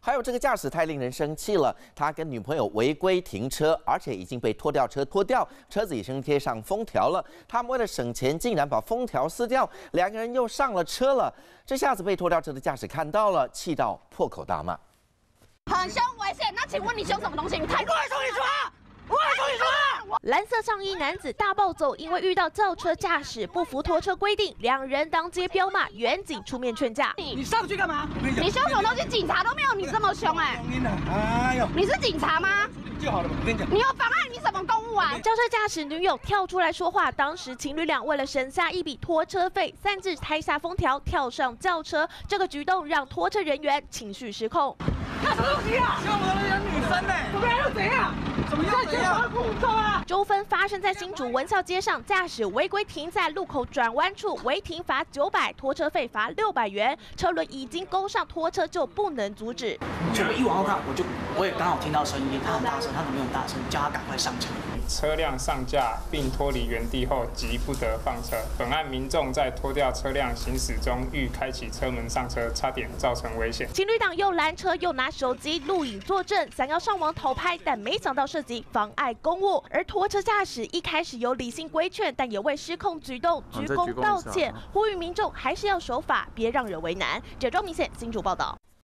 还有这个驾驶太令人生气了，他跟女朋友违规停车，而且已经被拖吊车拖掉，车子已经贴上封条了。他们为了省钱，竟然把封条撕掉，两个人又上了车了。这下子被拖吊车的驾驶看到了，气到破口大骂。很凶危险，那请问你凶什么东西？你太来说你说，我来说你说。蓝色上衣男子大暴走，因为遇到轿车驾驶不服拖车规定，两人当街飙骂，远警出面劝架。你上去干嘛？你凶什么东西？警察都没有你这么凶哎！哎呦，你是警察吗？就好了我跟你讲，你有妨碍你什么公务啊？轿车驾驶女友跳出来说话，当时情侣俩为了省下一笔拖车费，擅自拆下封条跳上轿车，这个举动让拖车人员情绪失控。看什么东西啊？像我们家女生呢？怎么样又怎样？怎么样怎样？啊！纠纷发生在新竹文孝街上，驾驶违规停在路口转弯处，违停罚九百，拖车费罚六百元。车轮已经勾上拖车，就不能阻止。就一往后看，我就我也刚好听到声音，他很大声，他怎么很大声？叫他赶快上车。车辆上架并脱离原地后，即不得放车。本案民众在拖掉车辆行驶中，欲开启车门上车，差点造成危险。情侣档又拦车又拿手机录影作证，想要上网偷拍，但没想到涉及妨碍公务。而拖车驾驶一开始有理性规劝，但也为失控举动鞠躬道歉，呼吁民众还是要守法，别让人为难。浙中明显金主报道。